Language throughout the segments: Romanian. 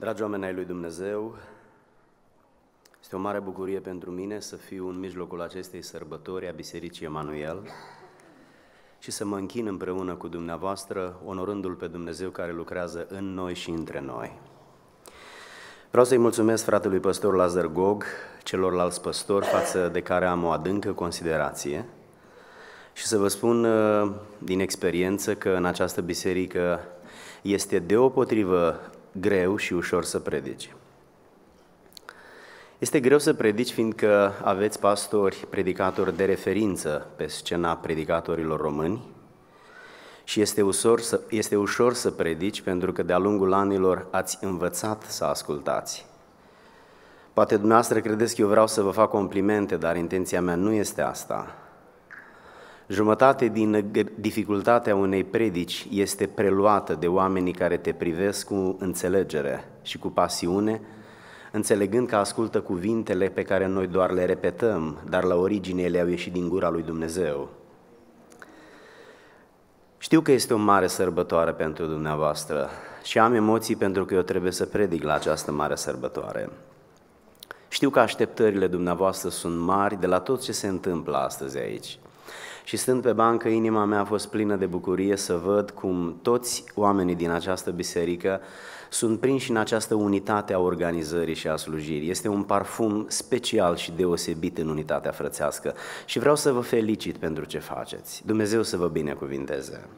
Dragi oameni ai lui Dumnezeu, este o mare bucurie pentru mine să fiu în mijlocul acestei sărbători a Bisericii Emanuel și să mă închin împreună cu dumneavoastră, onorându-L pe Dumnezeu care lucrează în noi și între noi. Vreau să-i mulțumesc fratelui păstor Lazar Gog, celorlalți păstori, față de care am o adâncă considerație și să vă spun uh, din experiență că în această biserică este deopotrivă greu și ușor să predici. Este greu să predici fiindcă aveți pastori, predicatori de referință pe scena predicatorilor români și este ușor, să, este ușor să predici pentru că de-a lungul anilor ați învățat să ascultați. Poate dumneavoastră credeți că eu vreau să vă fac complimente, dar intenția mea nu este asta. Jumătate din dificultatea unei predici este preluată de oamenii care te privesc cu înțelegere și cu pasiune, înțelegând că ascultă cuvintele pe care noi doar le repetăm, dar la origine ele au ieșit din gura lui Dumnezeu. Știu că este o mare sărbătoare pentru dumneavoastră și am emoții pentru că eu trebuie să predic la această mare sărbătoare. Știu că așteptările dumneavoastră sunt mari de la tot ce se întâmplă astăzi aici. Și stând pe bancă, inima mea a fost plină de bucurie să văd cum toți oamenii din această biserică sunt prinși în această unitate a organizării și a slujirii. Este un parfum special și deosebit în unitatea frățească și vreau să vă felicit pentru ce faceți. Dumnezeu să vă binecuvinteze.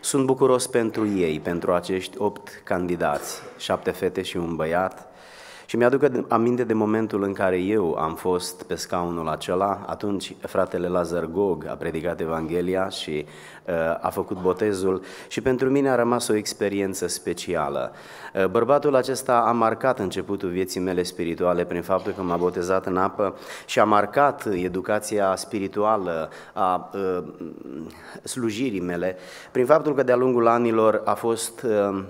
Sunt bucuros pentru ei, pentru acești opt candidați, șapte fete și un băiat, și mi-aduc aminte de momentul în care eu am fost pe scaunul acela, atunci fratele Lazar Gog a predicat Evanghelia și uh, a făcut botezul și pentru mine a rămas o experiență specială. Uh, bărbatul acesta a marcat începutul vieții mele spirituale prin faptul că m-a botezat în apă și a marcat educația spirituală a uh, slujirii mele prin faptul că de-a lungul anilor a fost uh,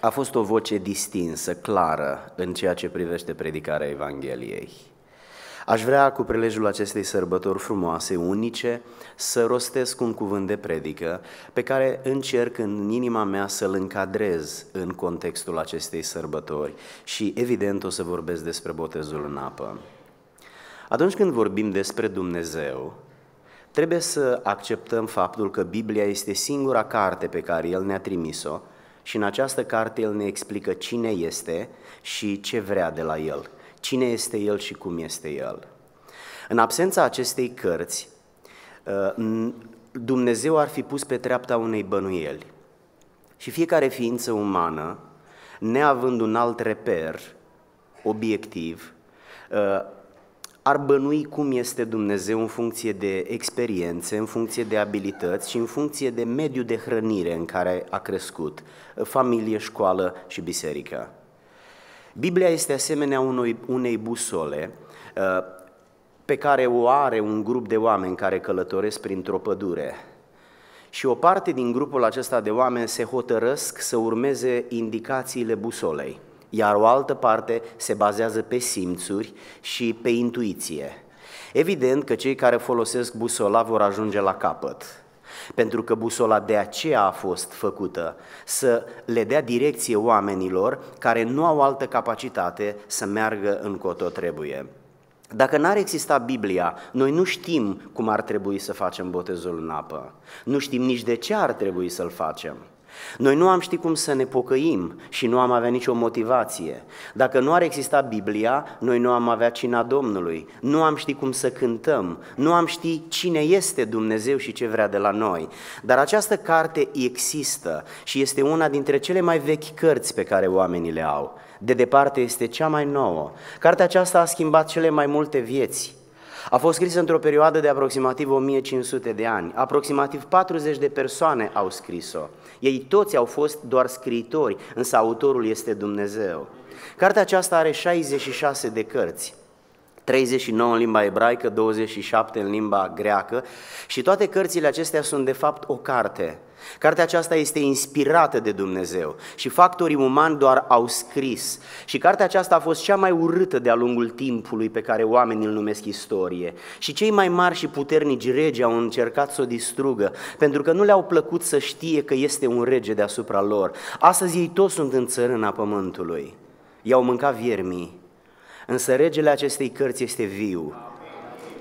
a fost o voce distinsă, clară, în ceea ce privește predicarea Evangheliei. Aș vrea, cu prilejul acestei sărbători frumoase, unice, să rostesc un cuvânt de predică pe care încerc în inima mea să-l încadrez în contextul acestei sărbători și, evident, o să vorbesc despre botezul în apă. Atunci când vorbim despre Dumnezeu, trebuie să acceptăm faptul că Biblia este singura carte pe care El ne-a trimis-o și în această carte el ne explică cine este și ce vrea de la el, cine este el și cum este el. În absența acestei cărți, uh, Dumnezeu ar fi pus pe treapta unei bănuieli. Și fiecare ființă umană, neavând un alt reper obiectiv, uh, ar bănui cum este Dumnezeu în funcție de experiențe, în funcție de abilități și în funcție de mediul de hrănire în care a crescut, familie, școală și biserică. Biblia este asemenea unui, unei busole uh, pe care o are un grup de oameni care călătoresc printr-o pădure. Și o parte din grupul acesta de oameni se hotărăsc să urmeze indicațiile busolei iar o altă parte se bazează pe simțuri și pe intuiție. Evident că cei care folosesc busola vor ajunge la capăt, pentru că busola de aceea a fost făcută, să le dea direcție oamenilor care nu au altă capacitate să meargă încotro trebuie. Dacă n-ar exista Biblia, noi nu știm cum ar trebui să facem botezul în apă. Nu știm nici de ce ar trebui să-l facem. Noi nu am ști cum să ne pocăim și nu am avea nicio motivație. Dacă nu ar exista Biblia, noi nu am avea cina Domnului, nu am ști cum să cântăm, nu am ști cine este Dumnezeu și ce vrea de la noi. Dar această carte există și este una dintre cele mai vechi cărți pe care oamenii le au. De departe este cea mai nouă. Cartea aceasta a schimbat cele mai multe vieți. A fost scrisă într-o perioadă de aproximativ 1500 de ani. Aproximativ 40 de persoane au scris-o. Ei toți au fost doar scriitori, însă autorul este Dumnezeu. Cartea aceasta are 66 de cărți. 39 în limba ebraică, 27 în limba greacă și toate cărțile acestea sunt de fapt o carte. Cartea aceasta este inspirată de Dumnezeu și factorii umani doar au scris. Și cartea aceasta a fost cea mai urâtă de-a lungul timpului pe care oamenii îl numesc istorie. Și cei mai mari și puternici regi au încercat să o distrugă, pentru că nu le-au plăcut să știe că este un rege deasupra lor. Astăzi ei toți sunt în țărâna pământului. i-au mâncat viermii, însă regele acestei cărți este viu.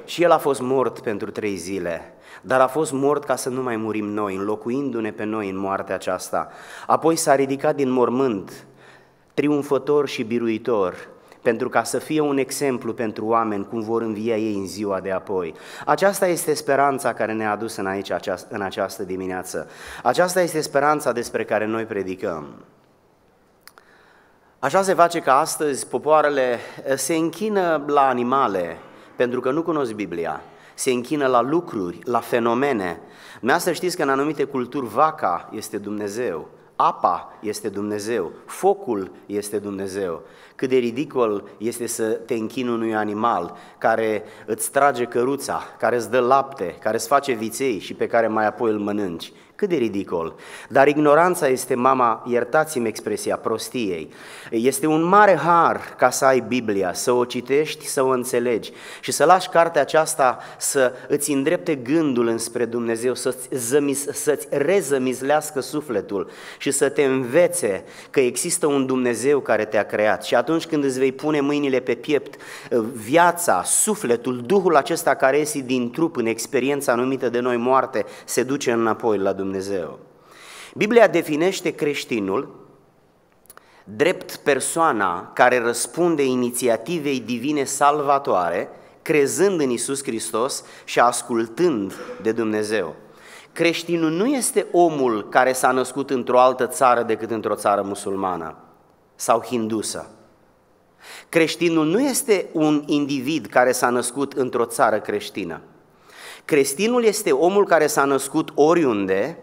Și el a fost mort pentru trei zile, dar a fost mort ca să nu mai murim noi, înlocuindu-ne pe noi în moartea aceasta. Apoi s-a ridicat din mormânt, triumfător și biruitor, pentru ca să fie un exemplu pentru oameni cum vor învia ei în ziua de apoi. Aceasta este speranța care ne-a adus în, aici, în această dimineață. Aceasta este speranța despre care noi predicăm. Așa se face că astăzi popoarele se închină la animale, pentru că nu cunosc Biblia, se închină la lucruri, la fenomene. să știți că în anumite culturi vaca este Dumnezeu, apa este Dumnezeu, focul este Dumnezeu. Cât de ridicol este să te închini unui animal care îți trage căruța, care îți dă lapte, care îți face viței și pe care mai apoi îl mănânci. Cât de ridicol! Dar ignoranța este mama, iertați-mi expresia, prostiei. Este un mare har ca să ai Biblia, să o citești, să o înțelegi și să lași cartea aceasta să îți îndrepte gândul înspre Dumnezeu, să-ți, zămis, să-ți rezămizlească sufletul și să te învețe că există un Dumnezeu care te-a creat. Și atunci când îți vei pune mâinile pe piept, viața, sufletul, Duhul acesta care iese din trup în experiența numită de noi moarte, se duce înapoi la Dumnezeu. Dumnezeu. Biblia definește creștinul drept persoana care răspunde inițiativei divine salvatoare, crezând în Isus Hristos și ascultând de Dumnezeu. Creștinul nu este omul care s-a născut într-o altă țară decât într-o țară musulmană sau hindusă. Creștinul nu este un individ care s-a născut într-o țară creștină. Creștinul este omul care s-a născut oriunde,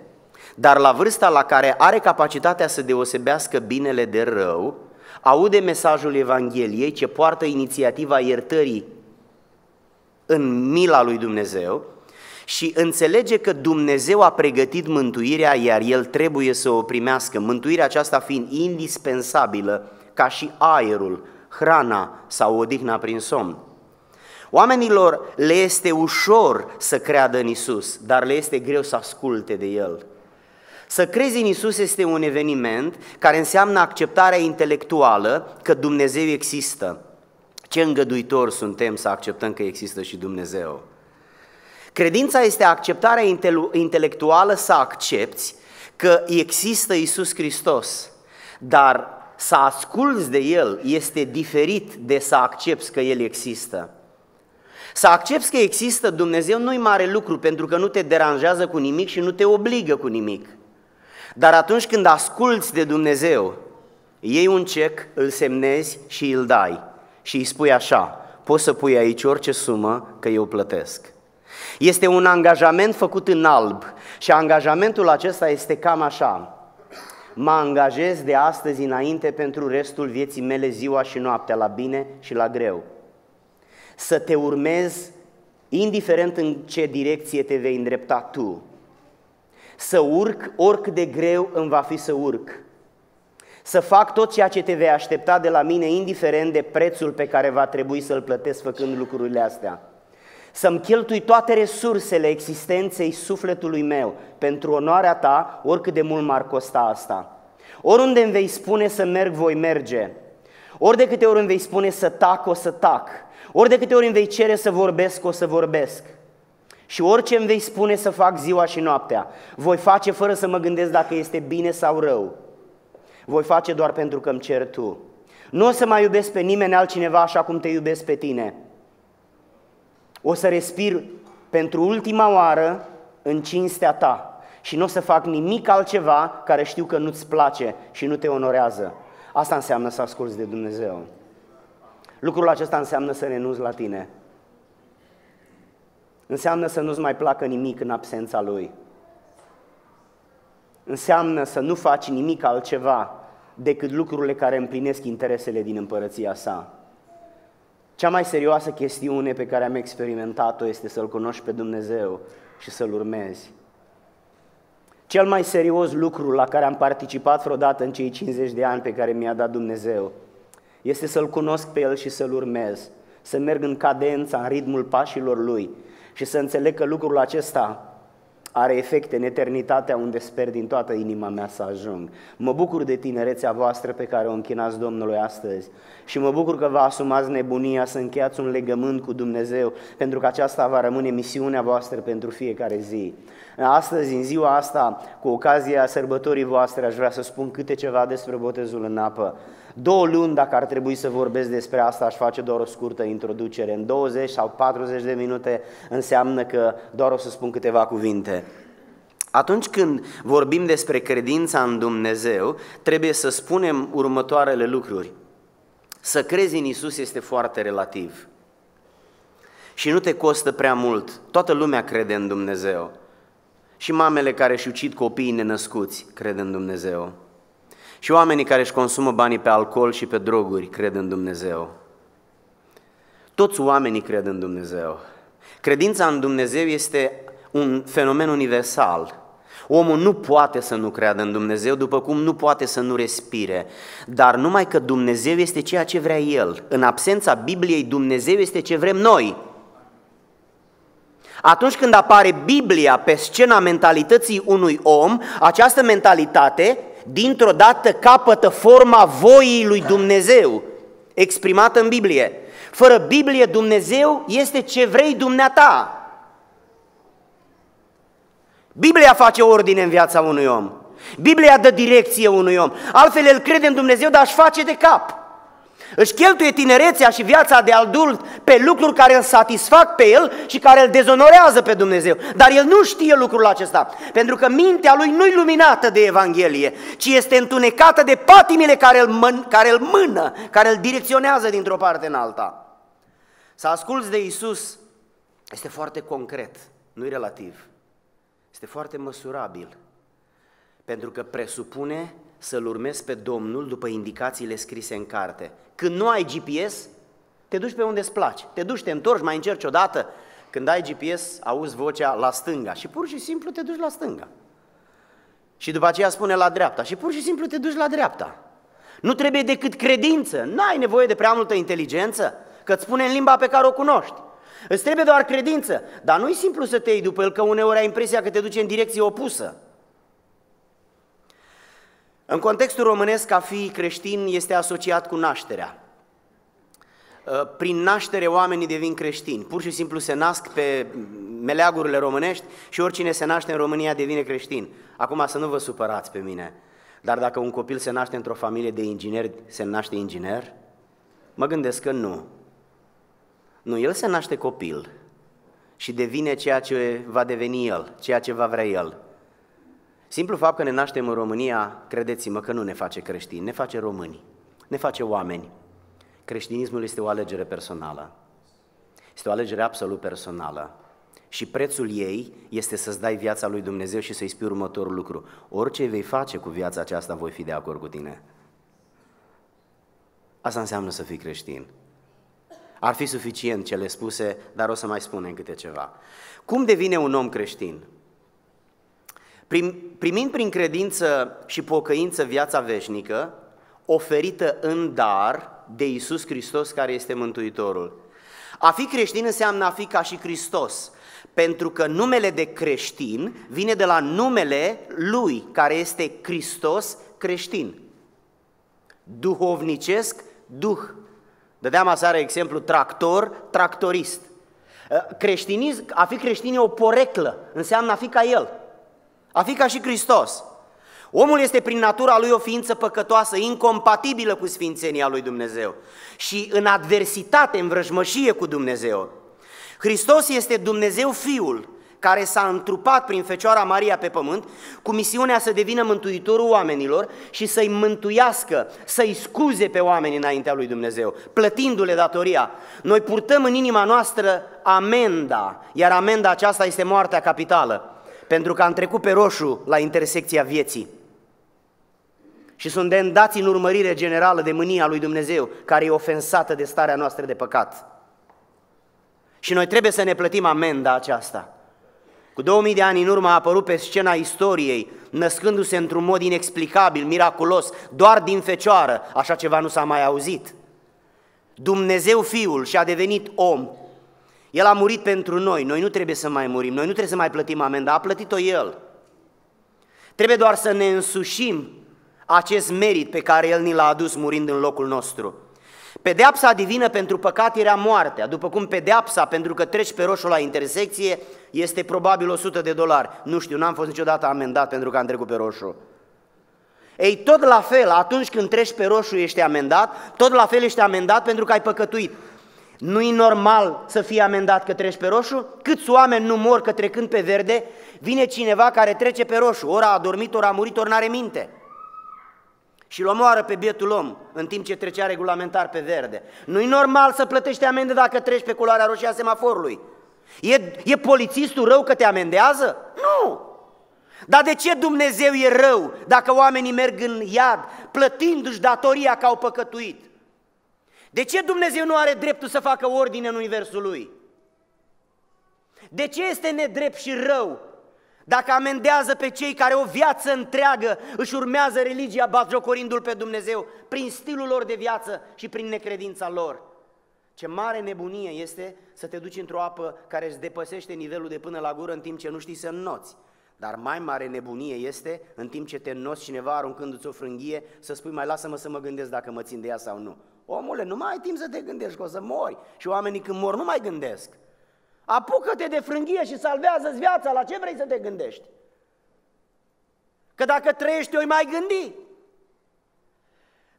dar la vârsta la care are capacitatea să deosebească binele de rău, aude mesajul Evangheliei ce poartă inițiativa iertării în mila lui Dumnezeu și înțelege că Dumnezeu a pregătit mântuirea, iar el trebuie să o primească, mântuirea aceasta fiind indispensabilă ca și aerul, hrana sau odihna prin somn. Oamenilor le este ușor să creadă în Isus, dar le este greu să asculte de El. Să crezi în Isus este un eveniment care înseamnă acceptarea intelectuală că Dumnezeu există. Ce îngăduitor suntem să acceptăm că există și Dumnezeu. Credința este acceptarea intelectuală să accepti că există Isus Hristos, dar să asculți de El este diferit de să accepti că El există. Să accepti că există Dumnezeu nu-i mare lucru pentru că nu te deranjează cu nimic și nu te obligă cu nimic. Dar atunci când asculți de Dumnezeu, iei un cec, îl semnezi și îl dai și îi spui așa, poți să pui aici orice sumă că eu plătesc. Este un angajament făcut în alb și angajamentul acesta este cam așa. Mă angajez de astăzi înainte pentru restul vieții mele ziua și noaptea, la bine și la greu să te urmezi indiferent în ce direcție te vei îndrepta tu. Să urc oricât de greu îmi va fi să urc. Să fac tot ceea ce te vei aștepta de la mine, indiferent de prețul pe care va trebui să-l plătesc făcând lucrurile astea. Să-mi cheltui toate resursele existenței sufletului meu pentru onoarea ta, oricât de mult m-ar costa asta. Oriunde îmi vei spune să merg, voi merge. Ori de câte ori îmi vei spune să tac, o să tac. Ori de câte ori îmi vei cere să vorbesc, o să vorbesc. Și orice îmi vei spune să fac ziua și noaptea, voi face fără să mă gândesc dacă este bine sau rău. Voi face doar pentru că îmi cer tu. Nu o să mai iubesc pe nimeni altcineva așa cum te iubesc pe tine. O să respir pentru ultima oară în cinstea ta și nu o să fac nimic altceva care știu că nu-ți place și nu te onorează. Asta înseamnă să asculți de Dumnezeu. Lucrul acesta înseamnă să renunți la tine. Înseamnă să nu-ți mai placă nimic în absența Lui. Înseamnă să nu faci nimic altceva decât lucrurile care împlinesc interesele din împărăția sa. Cea mai serioasă chestiune pe care am experimentat-o este să-L cunoști pe Dumnezeu și să-L urmezi. Cel mai serios lucru la care am participat vreodată în cei 50 de ani pe care mi-a dat Dumnezeu este să-L cunosc pe El și să-L urmez, să merg în cadența, în ritmul pașilor Lui și să înțeleg că lucrul acesta are efecte în eternitatea unde sper din toată inima mea să ajung. Mă bucur de tinerețea voastră pe care o închinați Domnului astăzi și mă bucur că vă asumați nebunia să încheiați un legământ cu Dumnezeu, pentru că aceasta va rămâne misiunea voastră pentru fiecare zi. Astăzi, în ziua asta, cu ocazia sărbătorii voastre, aș vrea să spun câte ceva despre botezul în apă. Două luni, dacă ar trebui să vorbesc despre asta, aș face doar o scurtă introducere. În 20 sau 40 de minute înseamnă că doar o să spun câteva cuvinte. Atunci când vorbim despre credința în Dumnezeu, trebuie să spunem următoarele lucruri. Să crezi în Isus este foarte relativ. Și nu te costă prea mult. Toată lumea crede în Dumnezeu. Și mamele care își ucid copiii nenăscuți cred în Dumnezeu. Și oamenii care își consumă banii pe alcool și pe droguri cred în Dumnezeu. Toți oamenii cred în Dumnezeu. Credința în Dumnezeu este un fenomen universal. Omul nu poate să nu creadă în Dumnezeu, după cum nu poate să nu respire. Dar numai că Dumnezeu este ceea ce vrea El. În absența Bibliei, Dumnezeu este ce vrem noi. Atunci când apare Biblia pe scena mentalității unui om, această mentalitate dintr-o dată capătă forma voii lui Dumnezeu, exprimată în Biblie. Fără Biblie, Dumnezeu este ce vrei dumneata. Biblia face ordine în viața unui om. Biblia dă direcție unui om. Altfel el crede în Dumnezeu, dar își face de cap. Își cheltuie tinerețea și viața de adult pe lucruri care îl satisfac pe el și care îl dezonorează pe Dumnezeu. Dar el nu știe lucrul acesta, pentru că mintea lui nu-i luminată de Evanghelie, ci este întunecată de patimile care îl, mân, care îl mână, care îl direcționează dintr-o parte în alta. Să asculți de Isus este foarte concret, nu-i relativ. Este foarte măsurabil, pentru că presupune să-L urmezi pe Domnul după indicațiile scrise în carte. Când nu ai GPS, te duci pe unde îți place. Te duci, te întorci, mai încerci odată. Când ai GPS, auzi vocea la stânga și pur și simplu te duci la stânga. Și după aceea spune la dreapta și pur și simplu te duci la dreapta. Nu trebuie decât credință, nu ai nevoie de prea multă inteligență, că îți spune în limba pe care o cunoști. Îți trebuie doar credință, dar nu e simplu să te iei după el, că uneori ai impresia că te duce în direcție opusă. În contextul românesc, a fi creștin este asociat cu nașterea. Uh, prin naștere oamenii devin creștini. Pur și simplu se nasc pe meleagurile românești și oricine se naște în România devine creștin. Acum să nu vă supărați pe mine, dar dacă un copil se naște într-o familie de ingineri, se naște inginer? Mă gândesc că nu. Nu, el se naște copil și devine ceea ce va deveni el, ceea ce va vrea el. Simplu fapt că ne naștem în România, credeți-mă că nu ne face creștini, ne face români, ne face oameni. Creștinismul este o alegere personală. Este o alegere absolut personală. Și prețul ei este să-ți dai viața lui Dumnezeu și să-i spui următorul lucru. Orice vei face cu viața aceasta, voi fi de acord cu tine. Asta înseamnă să fii creștin. Ar fi suficient cele spuse, dar o să mai spunem câte ceva. Cum devine un om creștin? Primind prin credință și pocăință viața veșnică, oferită în dar de Isus Hristos care este Mântuitorul. A fi creștin înseamnă a fi ca și Hristos, pentru că numele de creștin vine de la numele Lui, care este Hristos creștin. Duhovnicesc, duh. Dădeam aseară exemplu tractor, tractorist. Creștinism, a fi creștin e o poreclă, înseamnă a fi ca El a fi ca și Hristos. Omul este prin natura lui o ființă păcătoasă, incompatibilă cu sfințenia lui Dumnezeu și în adversitate, în vrăjmășie cu Dumnezeu. Hristos este Dumnezeu Fiul, care s-a întrupat prin Fecioara Maria pe pământ, cu misiunea să devină mântuitorul oamenilor și să-i mântuiască, să-i scuze pe oameni înaintea lui Dumnezeu, plătindu-le datoria. Noi purtăm în inima noastră amenda, iar amenda aceasta este moartea capitală pentru că am trecut pe roșu la intersecția vieții. Și sunt de îndați în urmărire generală de mânia lui Dumnezeu, care e ofensată de starea noastră de păcat. Și noi trebuie să ne plătim amenda aceasta. Cu 2000 de ani în urmă a apărut pe scena istoriei, născându-se într-un mod inexplicabil, miraculos, doar din fecioară, așa ceva nu s-a mai auzit. Dumnezeu Fiul și-a devenit om El a murit pentru noi, noi nu trebuie să mai murim, noi nu trebuie să mai plătim amenda, a plătit-o El. Trebuie doar să ne însușim acest merit pe care El ni l-a adus murind în locul nostru. Pedeapsa divină pentru păcat era moartea, după cum pedeapsa pentru că treci pe roșu la intersecție este probabil 100 de dolari. Nu știu, n-am fost niciodată amendat pentru că am trecut pe roșu. Ei, tot la fel, atunci când treci pe roșu ești amendat, tot la fel ești amendat pentru că ai păcătuit. Nu e normal să fii amendat că treci pe roșu? Câți oameni nu mor că trecând pe verde, vine cineva care trece pe roșu, ori a adormit, ori a murit, ori n-are minte. Și îl omoară pe bietul om în timp ce trecea regulamentar pe verde. nu e normal să plătești amendă dacă treci pe culoarea roșie a semaforului. E, e polițistul rău că te amendează? Nu! Dar de ce Dumnezeu e rău dacă oamenii merg în iad plătindu-și datoria că au păcătuit? De ce Dumnezeu nu are dreptul să facă ordine în universul lui? De ce este nedrept și rău dacă amendează pe cei care o viață întreagă își urmează religia batjocorindu-L pe Dumnezeu prin stilul lor de viață și prin necredința lor? Ce mare nebunie este să te duci într-o apă care îți depăsește nivelul de până la gură în timp ce nu știi să înnoți. Dar mai mare nebunie este, în timp ce te înnoți cineva aruncându-ți o frânghie, să spui mai lasă-mă să mă gândesc dacă mă țin de ea sau nu. Omule, nu mai ai timp să te gândești că o să mori. Și oamenii când mor nu mai gândesc. Apucă-te de frânghie și salvează-ți viața, la ce vrei să te gândești? Că dacă trăiești, o mai gândi.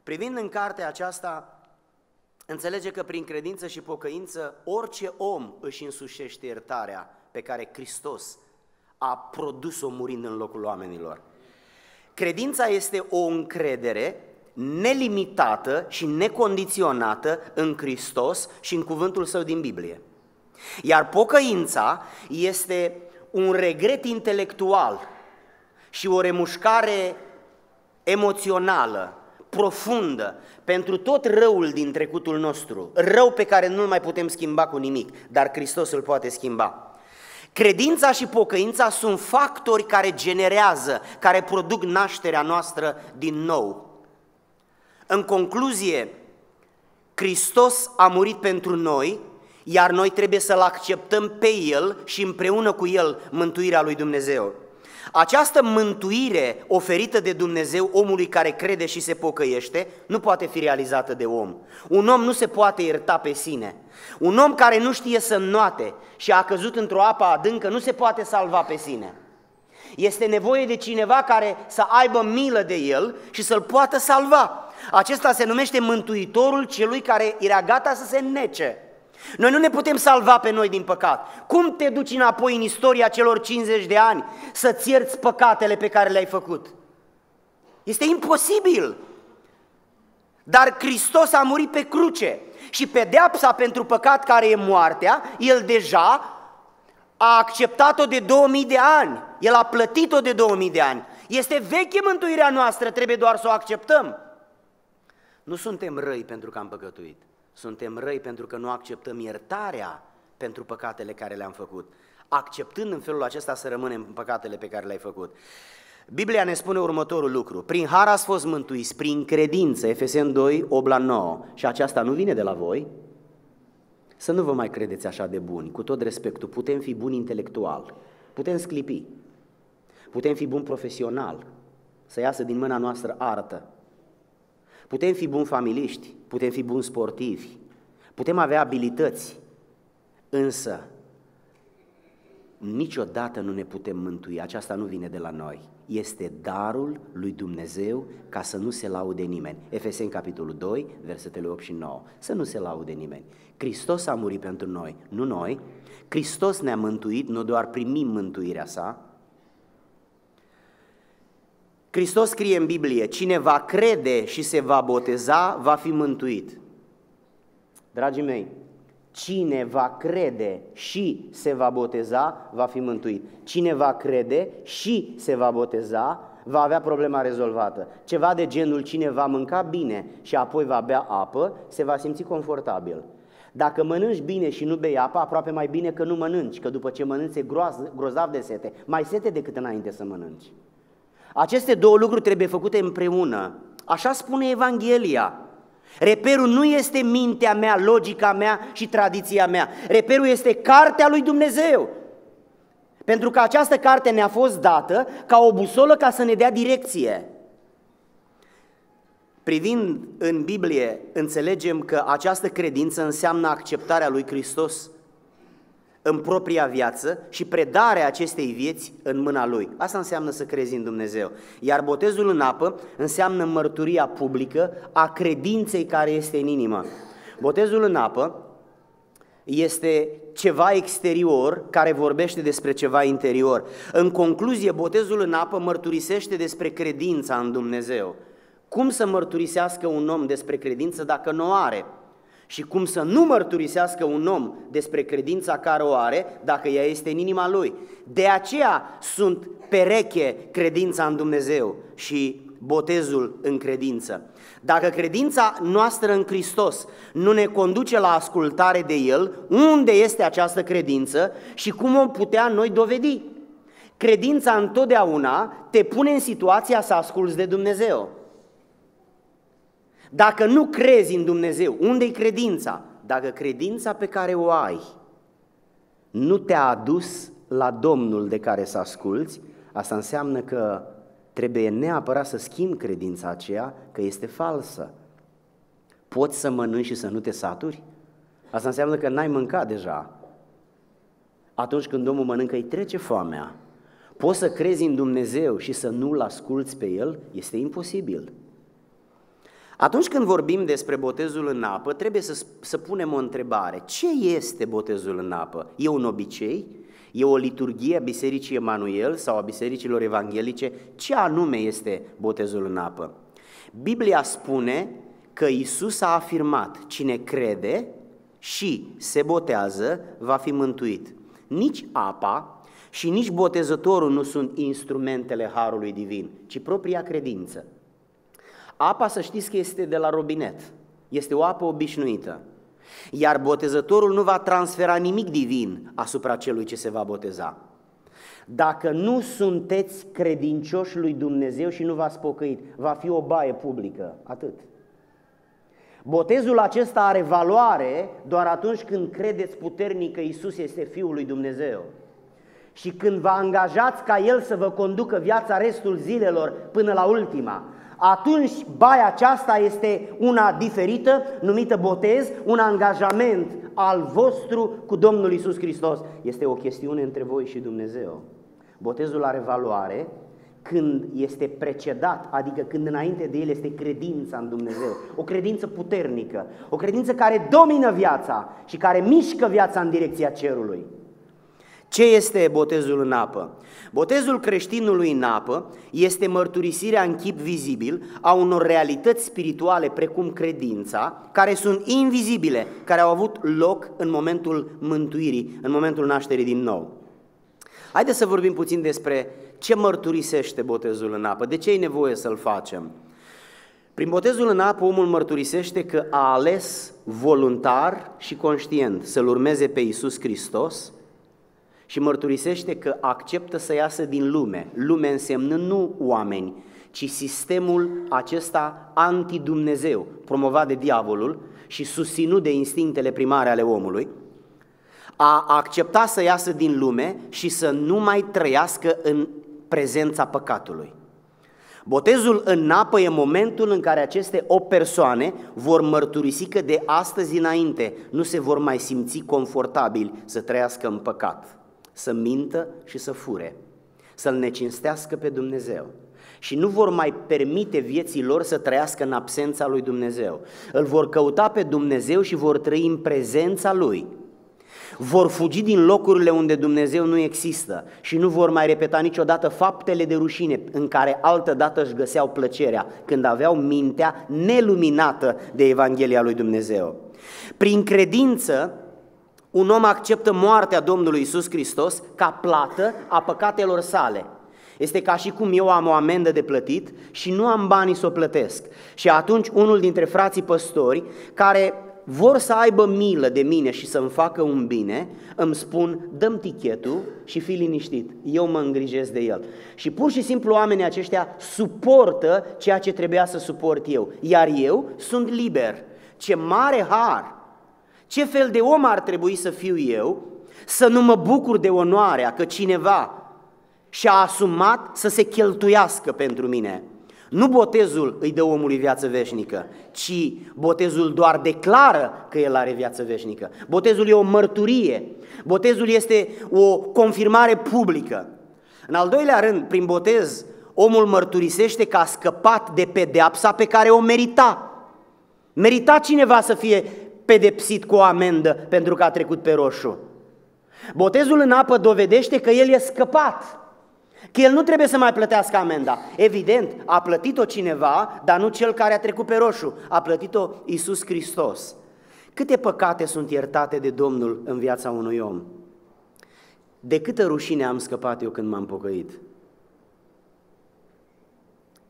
Privind în cartea aceasta, înțelege că prin credință și pocăință, orice om își însușește iertarea pe care Hristos a produs-o murind în locul oamenilor. Credința este o încredere nelimitată și necondiționată în Hristos și în cuvântul său din Biblie. Iar pocăința este un regret intelectual și o remușcare emoțională, profundă, pentru tot răul din trecutul nostru, rău pe care nu-l mai putem schimba cu nimic, dar Hristos îl poate schimba. Credința și pocăința sunt factori care generează, care produc nașterea noastră din nou. În concluzie, Hristos a murit pentru noi, iar noi trebuie să-L acceptăm pe El și împreună cu El mântuirea lui Dumnezeu. Această mântuire oferită de Dumnezeu omului care crede și se pocăiește nu poate fi realizată de om. Un om nu se poate ierta pe sine. Un om care nu știe să înnoate și a căzut într-o apă adâncă nu se poate salva pe sine. Este nevoie de cineva care să aibă milă de el și să-l poată salva. Acesta se numește Mântuitorul celui care era gata să se nece. Noi nu ne putem salva pe noi din păcat. Cum te duci înapoi în istoria celor 50 de ani să-ți ierți păcatele pe care le-ai făcut? Este imposibil. Dar Hristos a murit pe cruce și pedeapsa pentru păcat care e moartea, El deja a acceptat-o de 2000 de ani. El a plătit-o de 2000 de ani. Este veche mântuirea noastră, trebuie doar să o acceptăm. Nu suntem răi pentru că am păcătuit. Suntem răi pentru că nu acceptăm iertarea pentru păcatele care le-am făcut. Acceptând în felul acesta să rămânem în păcatele pe care le-ai făcut. Biblia ne spune următorul lucru. Prin har ați fost mântuiți, prin credință, Efesen 2, 8 la 9. Și aceasta nu vine de la voi. Să nu vă mai credeți așa de buni. Cu tot respectul, putem fi buni intelectual, putem sclipi, putem fi buni profesional, să iasă din mâna noastră artă, Putem fi buni familiști, putem fi buni sportivi, putem avea abilități, însă niciodată nu ne putem mântui, aceasta nu vine de la noi. Este darul lui Dumnezeu ca să nu se laude nimeni. Efeseni capitolul 2, versetele 8 și 9. Să nu se laude nimeni. Hristos a murit pentru noi, nu noi. Hristos ne-a mântuit, nu doar primim mântuirea sa, Hristos scrie în Biblie, cine va crede și se va boteza, va fi mântuit. Dragii mei, cine va crede și se va boteza, va fi mântuit. Cine va crede și se va boteza, va avea problema rezolvată. Ceva de genul cine va mânca bine și apoi va bea apă, se va simți confortabil. Dacă mănânci bine și nu bei apă, aproape mai bine că nu mănânci, că după ce mănânci e grozav de sete, mai sete decât înainte să mănânci. Aceste două lucruri trebuie făcute împreună. Așa spune Evanghelia. Reperul nu este mintea mea, logica mea și tradiția mea. Reperul este cartea lui Dumnezeu. Pentru că această carte ne-a fost dată ca o busolă ca să ne dea direcție. Privind în Biblie, înțelegem că această credință înseamnă acceptarea lui Hristos în propria viață și predarea acestei vieți în mâna Lui. Asta înseamnă să crezi în Dumnezeu. Iar botezul în apă înseamnă mărturia publică a credinței care este în inimă. Botezul în apă este ceva exterior care vorbește despre ceva interior. În concluzie, botezul în apă mărturisește despre credința în Dumnezeu. Cum să mărturisească un om despre credință dacă nu o are? Și cum să nu mărturisească un om despre credința care o are dacă ea este în inima lui. De aceea sunt pereche credința în Dumnezeu și botezul în credință. Dacă credința noastră în Hristos nu ne conduce la ascultare de El, unde este această credință și cum o putea noi dovedi? Credința întotdeauna te pune în situația să asculți de Dumnezeu. Dacă nu crezi în Dumnezeu, unde-i credința? Dacă credința pe care o ai nu te-a adus la Domnul de care să asculți, asta înseamnă că trebuie neapărat să schimbi credința aceea că este falsă. Poți să mănânci și să nu te saturi? Asta înseamnă că n-ai mâncat deja. Atunci când omul mănâncă, îi trece foamea. Poți să crezi în Dumnezeu și să nu-L asculți pe El? Este imposibil. Atunci când vorbim despre botezul în apă, trebuie să, să punem o întrebare. Ce este botezul în apă? E un obicei? E o liturghie a Bisericii Emanuel sau a Bisericilor Evanghelice? Ce anume este botezul în apă? Biblia spune că Isus a afirmat, cine crede și se botează va fi mântuit. Nici apa și nici botezătorul nu sunt instrumentele Harului Divin, ci propria credință. Apa, să știți că este de la robinet, este o apă obișnuită. Iar botezătorul nu va transfera nimic divin asupra celui ce se va boteza. Dacă nu sunteți credincioși lui Dumnezeu și nu v-ați pocăit, va fi o baie publică, atât. Botezul acesta are valoare doar atunci când credeți puternic că Isus este Fiul lui Dumnezeu. Și când vă angajați ca El să vă conducă viața restul zilelor până la ultima, atunci baia aceasta este una diferită, numită botez, un angajament al vostru cu Domnul Isus Hristos. Este o chestiune între voi și Dumnezeu. Botezul are valoare când este precedat, adică când înainte de el este credința în Dumnezeu, o credință puternică, o credință care domină viața și care mișcă viața în direcția cerului. Ce este botezul în apă? Botezul creștinului în apă este mărturisirea în chip vizibil a unor realități spirituale precum credința, care sunt invizibile, care au avut loc în momentul mântuirii, în momentul nașterii din nou. Haideți să vorbim puțin despre ce mărturisește botezul în apă, de ce e nevoie să-l facem. Prin botezul în apă, omul mărturisește că a ales voluntar și conștient să-L urmeze pe Iisus Hristos, și mărturisește că acceptă să iasă din lume, lume însemnând nu oameni, ci sistemul acesta anti-Dumnezeu, promovat de diavolul și susținut de instinctele primare ale omului, a accepta să iasă din lume și să nu mai trăiască în prezența păcatului. Botezul în apă e momentul în care aceste o persoane vor mărturisi că de astăzi înainte nu se vor mai simți confortabili să trăiască în păcat să mintă și să fure, să-L necinstească pe Dumnezeu. Și nu vor mai permite vieții lor să trăiască în absența lui Dumnezeu. Îl vor căuta pe Dumnezeu și vor trăi în prezența Lui. Vor fugi din locurile unde Dumnezeu nu există și nu vor mai repeta niciodată faptele de rușine în care altădată își găseau plăcerea, când aveau mintea neluminată de Evanghelia lui Dumnezeu. Prin credință, un om acceptă moartea Domnului Isus Hristos ca plată a păcatelor sale. Este ca și cum eu am o amendă de plătit și nu am banii să o plătesc. Și atunci unul dintre frații păstori, care vor să aibă milă de mine și să-mi facă un bine, îmi spun, dăm tichetul și fii liniștit, eu mă îngrijesc de el. Și pur și simplu oamenii aceștia suportă ceea ce trebuia să suport eu, iar eu sunt liber. Ce mare har! Ce fel de om ar trebui să fiu eu să nu mă bucur de onoarea că cineva și-a asumat să se cheltuiască pentru mine. Nu botezul îi dă omului viață veșnică, ci botezul doar declară că el are viață veșnică. Botezul e o mărturie, botezul este o confirmare publică. În al doilea rând, prin botez, omul mărturisește că a scăpat de pedeapsa pe care o merita. Merita cineva să fie pedepsit cu o amendă pentru că a trecut pe roșu. Botezul în apă dovedește că el e scăpat, că el nu trebuie să mai plătească amenda. Evident, a plătit-o cineva, dar nu cel care a trecut pe roșu, a plătit-o Iisus Hristos. Câte păcate sunt iertate de Domnul în viața unui om? De câtă rușine am scăpat eu când m-am pocăit?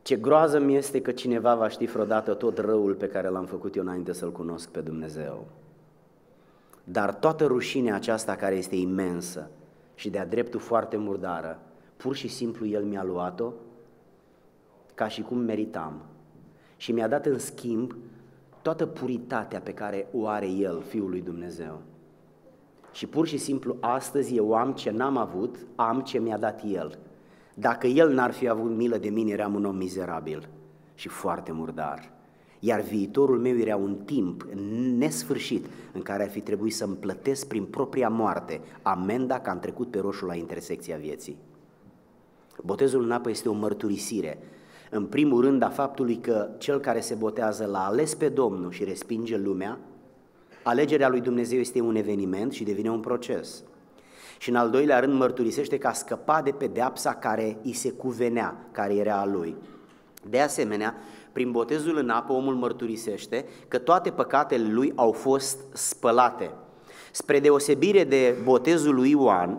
Ce groază mi este că cineva va ști vreodată tot răul pe care l-am făcut eu înainte să-L cunosc pe Dumnezeu. Dar toată rușinea aceasta care este imensă și de-a dreptul foarte murdară, pur și simplu El mi-a luat-o ca și cum meritam. Și mi-a dat în schimb toată puritatea pe care o are El, Fiul lui Dumnezeu. Și pur și simplu astăzi eu am ce n-am avut, am ce mi-a dat El. Dacă El n-ar fi avut milă de mine, eram un om mizerabil și foarte murdar iar viitorul meu era un timp nesfârșit în care ar fi trebuit să-mi plătesc prin propria moarte amenda că am trecut pe roșu la intersecția vieții. Botezul în apă este o mărturisire, în primul rând a faptului că cel care se botează l-a ales pe Domnul și respinge lumea, alegerea lui Dumnezeu este un eveniment și devine un proces. Și în al doilea rând mărturisește că a scăpat de pedeapsa care îi se cuvenea, care era a lui. De asemenea, prin botezul în apă, omul mărturisește că toate păcatele lui au fost spălate. Spre deosebire de botezul lui Ioan,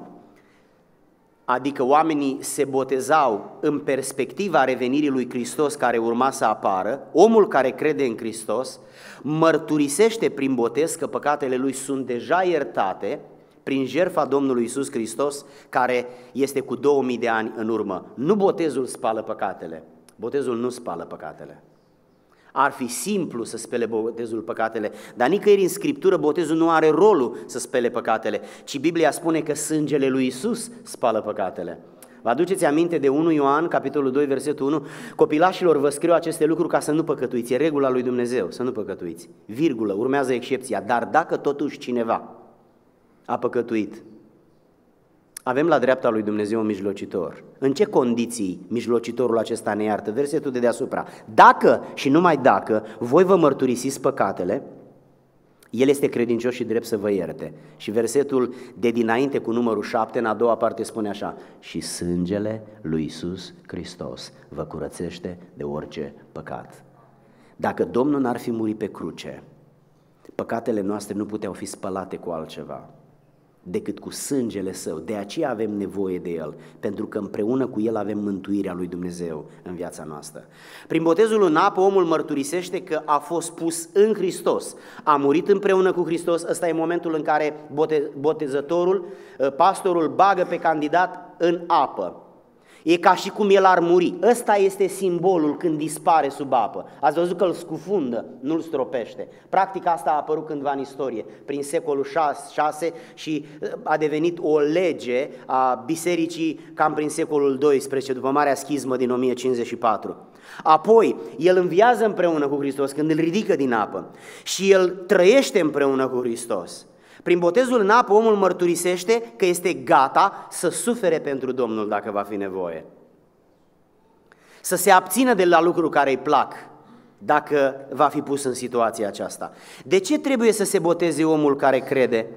adică oamenii se botezau în perspectiva revenirii lui Hristos care urma să apară, omul care crede în Hristos mărturisește prin botez că păcatele lui sunt deja iertate prin jertfa Domnului Isus Hristos care este cu 2000 de ani în urmă. Nu botezul spală păcatele, Botezul nu spală păcatele. Ar fi simplu să spele botezul păcatele, dar nicăieri în Scriptură botezul nu are rolul să spele păcatele, ci Biblia spune că sângele lui Isus spală păcatele. Vă aduceți aminte de 1 Ioan, capitolul 2, versetul 1? Copilașilor, vă scriu aceste lucruri ca să nu păcătuiți. E regula lui Dumnezeu, să nu păcătuiți. Virgulă, urmează excepția. Dar dacă totuși cineva a păcătuit, avem la dreapta lui Dumnezeu un mijlocitor. În ce condiții mijlocitorul acesta ne iartă? Versetul de deasupra. Dacă și numai dacă voi vă mărturisiți păcatele, el este credincios și drept să vă ierte. Și versetul de dinainte cu numărul 7, în a doua parte spune așa, și sângele lui Isus Hristos vă curățește de orice păcat. Dacă Domnul n-ar fi murit pe cruce, păcatele noastre nu puteau fi spălate cu altceva decât cu sângele său. De aceea avem nevoie de el, pentru că împreună cu el avem mântuirea lui Dumnezeu în viața noastră. Prin botezul în apă, omul mărturisește că a fost pus în Hristos, a murit împreună cu Hristos. Ăsta e momentul în care botezătorul, pastorul, bagă pe candidat în apă. E ca și cum el ar muri. Ăsta este simbolul când dispare sub apă. Ați văzut că îl scufundă, nu îl stropește. Practic asta a apărut cândva în istorie, prin secolul 6 și uh, a devenit o lege a bisericii cam prin secolul 12, după Marea Schismă din 1054. Apoi, el înviază împreună cu Hristos când îl ridică din apă și el trăiește împreună cu Hristos. Prin botezul în apă, omul mărturisește că este gata să sufere pentru Domnul dacă va fi nevoie. Să se abțină de la lucruri care îi plac dacă va fi pus în situația aceasta. De ce trebuie să se boteze omul care crede?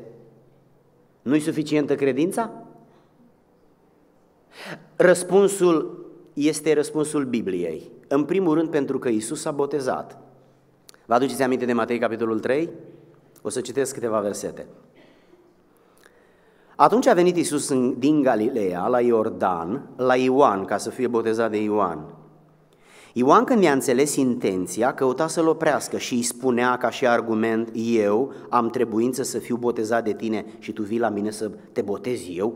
Nu-i suficientă credința? Răspunsul este răspunsul Bibliei. În primul rând pentru că Isus a botezat. Vă aduceți aminte de Matei capitolul 3? O să citesc câteva versete. Atunci a venit Isus din Galileea, la Iordan, la Ioan, ca să fie botezat de Ioan. Ioan când mi-a înțeles intenția, căuta să-l oprească și îi spunea ca și argument, eu am trebuință să fiu botezat de tine și tu vii la mine să te botezi eu?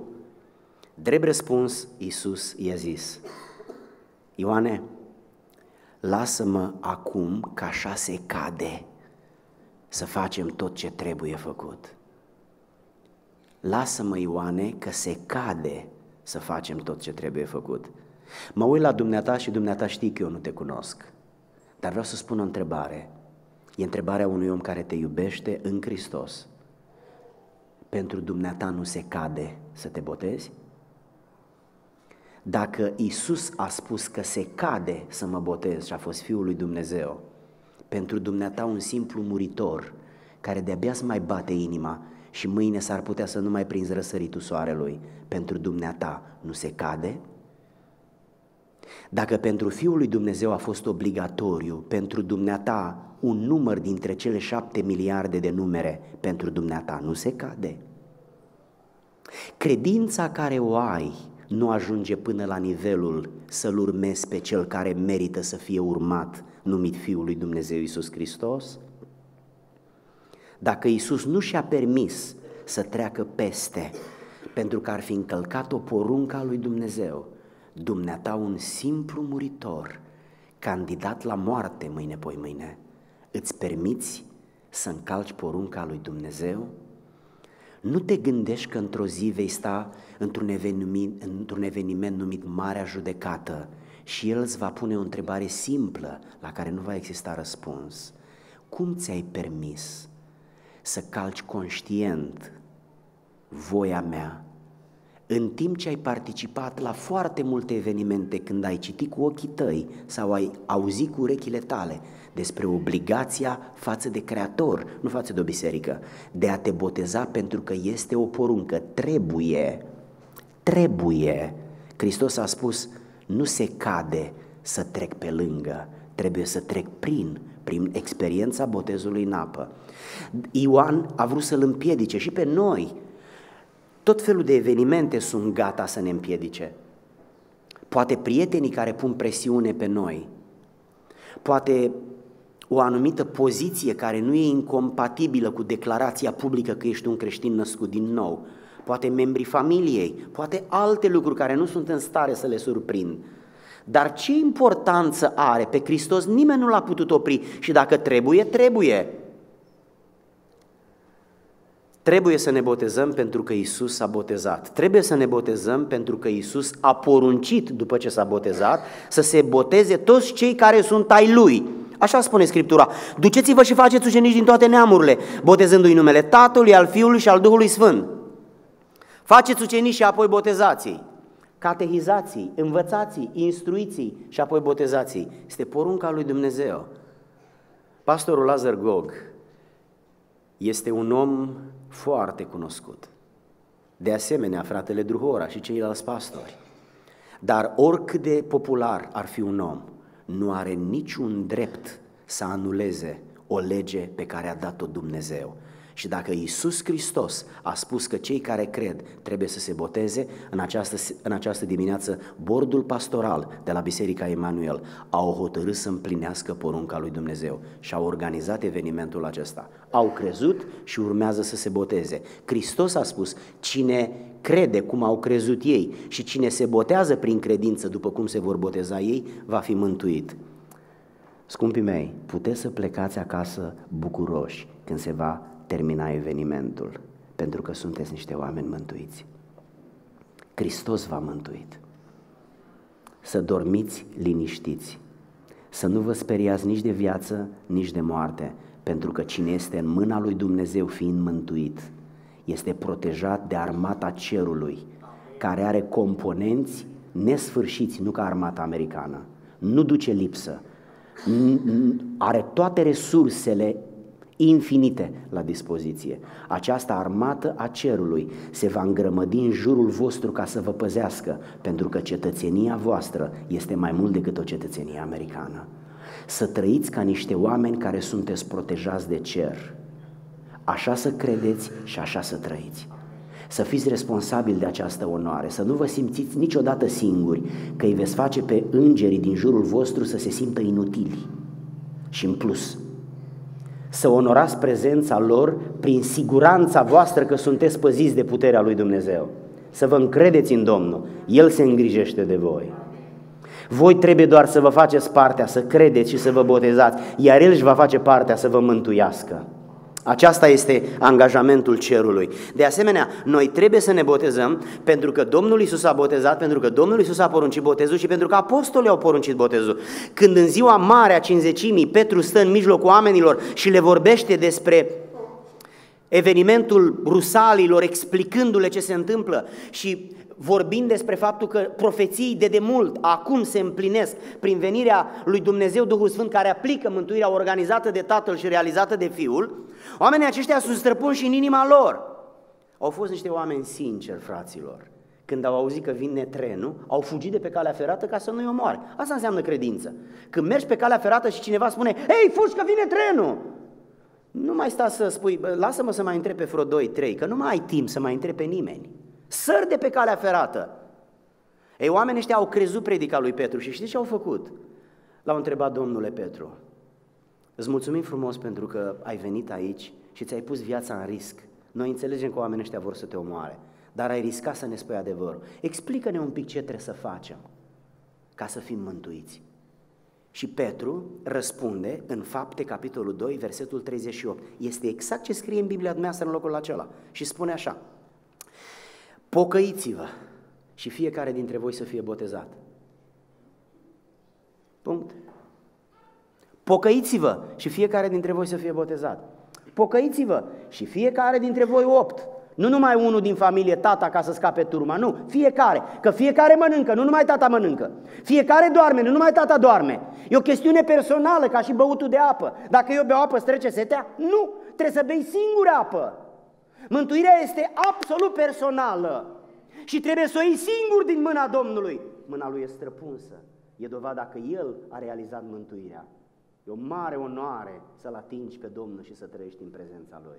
Drept răspuns, Iisus i-a zis, Ioane, lasă-mă acum că așa se cade să facem tot ce trebuie făcut. Lasă-mă, Ioane, că se cade să facem tot ce trebuie făcut. Mă uit la dumneata și dumneata știi că eu nu te cunosc. Dar vreau să spun o întrebare. E întrebarea unui om care te iubește în Hristos. Pentru dumneata nu se cade să te botezi? Dacă Isus a spus că se cade să mă botez și a fost Fiul lui Dumnezeu, pentru dumneata un simplu muritor care de-abia mai bate inima și mâine s-ar putea să nu mai prinzi răsăritul soarelui, pentru dumneata nu se cade? Dacă pentru Fiul lui Dumnezeu a fost obligatoriu, pentru dumneata un număr dintre cele șapte miliarde de numere, pentru dumneata nu se cade. Credința care o ai nu ajunge până la nivelul să-L urmezi pe Cel care merită să fie urmat, numit Fiul lui Dumnezeu Iisus Hristos? Dacă Iisus nu și-a permis să treacă peste, pentru că ar fi încălcat o poruncă a lui Dumnezeu, dumneata un simplu muritor, candidat la moarte mâine poi mâine, îți permiți să încalci porunca lui Dumnezeu? Nu te gândești că într-o zi vei sta într-un eveniment, într-un eveniment numit Marea Judecată și El îți va pune o întrebare simplă la care nu va exista răspuns. Cum ți-ai permis să calci conștient voia mea în timp ce ai participat la foarte multe evenimente, când ai citit cu ochii tăi sau ai auzit cu urechile tale despre obligația față de Creator, nu față de o biserică, de a te boteza pentru că este o poruncă, trebuie, trebuie. Hristos a spus, nu se cade să trec pe lângă, trebuie să trec prin, prin experiența botezului în apă. Ioan a vrut să-l împiedice și pe noi, tot felul de evenimente sunt gata să ne împiedice. Poate prietenii care pun presiune pe noi, poate o anumită poziție care nu e incompatibilă cu declarația publică că ești un creștin născut din nou, poate membrii familiei, poate alte lucruri care nu sunt în stare să le surprind. Dar ce importanță are pe Hristos? Nimeni nu l-a putut opri și dacă trebuie, trebuie. Trebuie să ne botezăm pentru că Isus a botezat. Trebuie să ne botezăm pentru că Isus a poruncit după ce s-a botezat să se boteze toți cei care sunt ai lui. Așa spune Scriptura. Duceți-vă și faceți ucenici din toate neamurile, botezându-i numele Tatălui, al Fiului și al Duhului Sfânt. Faceți ucenici și apoi botezați Catehizați, învățați instruiți și apoi botezați Este porunca lui Dumnezeu. Pastorul Lazar Gog este un om foarte cunoscut. De asemenea, fratele Druhora și ceilalți pastori. Dar oricât de popular ar fi un om, nu are niciun drept să anuleze o lege pe care a dat-o Dumnezeu. Și dacă Iisus Hristos a spus că cei care cred trebuie să se boteze, în această, în această dimineață bordul pastoral de la Biserica Emanuel au hotărât să împlinească porunca lui Dumnezeu și au organizat evenimentul acesta. Au crezut și urmează să se boteze. Hristos a spus, cine crede cum au crezut ei și cine se botează prin credință după cum se vor boteza ei, va fi mântuit. Scumpii mei, puteți să plecați acasă bucuroși când se va termina evenimentul, pentru că sunteți niște oameni mântuiți. Hristos v-a mântuit. Să dormiți liniștiți, să nu vă speriați nici de viață, nici de moarte, pentru că cine este în mâna lui Dumnezeu fiind mântuit, este protejat de armata cerului, care are componenți nesfârșiți, nu ca armata americană. Nu duce lipsă, are toate resursele infinite la dispoziție. Această armată a cerului se va îngrămădi în jurul vostru ca să vă păzească, pentru că cetățenia voastră este mai mult decât o cetățenie americană. Să trăiți ca niște oameni care sunteți protejați de cer. Așa să credeți și așa să trăiți. să fiți responsabili de această onoare, să nu vă simțiți niciodată singuri, că îi veți face pe îngerii din jurul vostru să se simtă inutili. Și în plus, să onorați prezența lor prin siguranța voastră că sunteți păziți de puterea lui Dumnezeu. Să vă încredeți în Domnul, El se îngrijește de voi. Voi trebuie doar să vă faceți partea, să credeți și să vă botezați, iar El își va face partea să vă mântuiască. Aceasta este angajamentul cerului. De asemenea, noi trebuie să ne botezăm pentru că Domnul Isus a botezat, pentru că Domnul Isus a poruncit botezul și pentru că apostolii au poruncit botezul. Când în ziua mare a cinzecimii Petru stă în mijlocul oamenilor și le vorbește despre evenimentul rusalilor, explicându-le ce se întâmplă și vorbind despre faptul că profeții de demult acum se împlinesc prin venirea lui Dumnezeu Duhul Sfânt care aplică mântuirea organizată de Tatăl și realizată de Fiul, oamenii aceștia sunt străpunși în inima lor. Au fost niște oameni sinceri, fraților. Când au auzit că vine trenul, au fugit de pe calea ferată ca să nu-i omoare. Asta înseamnă credință. Când mergi pe calea ferată și cineva spune, Hei, fugi că vine trenul! Nu mai sta să spui, lasă-mă să mai întreb pe vreo 2, 3, că nu mai ai timp să mai întreb pe nimeni. Săr de pe calea ferată. Ei, oamenii ăștia au crezut predica lui Petru și știți ce au făcut? L-au întrebat Domnule Petru, îți mulțumim frumos pentru că ai venit aici și ți-ai pus viața în risc. Noi înțelegem că oamenii ăștia vor să te omoare, dar ai riscat să ne spui adevărul. Explică-ne un pic ce trebuie să facem ca să fim mântuiți. Și Petru răspunde în fapte, capitolul 2, versetul 38. Este exact ce scrie în Biblia dumneavoastră în locul acela. Și spune așa, Pocăiți-vă și fiecare dintre voi să fie botezat. Punct. Pocăiți-vă și fiecare dintre voi să fie botezat. Pocăiți-vă și fiecare dintre voi opt. Nu numai unul din familie, tata, ca să scape turma, nu, fiecare. Că fiecare mănâncă, nu numai tata mănâncă. Fiecare doarme, nu numai tata doarme. E o chestiune personală, ca și băutul de apă. Dacă eu beau apă, strece setea? Nu, trebuie să bei singur apă. Mântuirea este absolut personală și trebuie să o iei singur din mâna Domnului. Mâna lui e străpunsă. E dovada că El a realizat mântuirea. E o mare onoare să-L atingi pe Domnul și să trăiești în prezența Lui.